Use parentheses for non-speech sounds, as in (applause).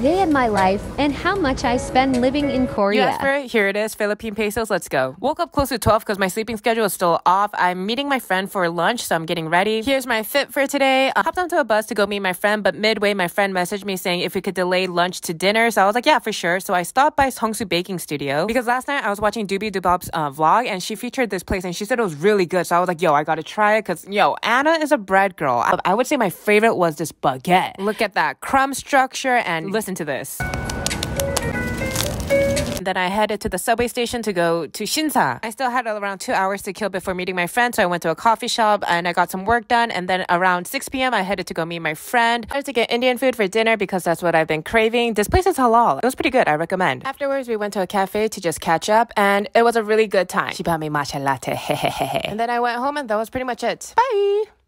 day in my life and how much I spend living in Korea. You asked for it? Here it is. Philippine pesos. Let's go. Woke up close to 12 because my sleeping schedule is still off. I'm meeting my friend for lunch, so I'm getting ready. Here's my fit for today. I hopped onto a bus to go meet my friend, but midway, my friend messaged me saying if we could delay lunch to dinner. So I was like, yeah, for sure. So I stopped by Songsu Baking Studio because last night I was watching Doobie Doobop's uh, vlog and she featured this place and she said it was really good. So I was like, yo, I gotta try it because, yo, Anna is a bread girl. I would say my favorite was this baguette. Look at that crumb structure and listen to this. Then I headed to the subway station to go to Shinsa. I still had around two hours to kill before meeting my friend, so I went to a coffee shop and I got some work done. And then around 6 p.m., I headed to go meet my friend. I wanted to get Indian food for dinner because that's what I've been craving. This place is halal. It was pretty good. I recommend. Afterwards, we went to a cafe to just catch up, and it was a really good time. She bought me matcha latte. (laughs) and then I went home, and that was pretty much it. Bye.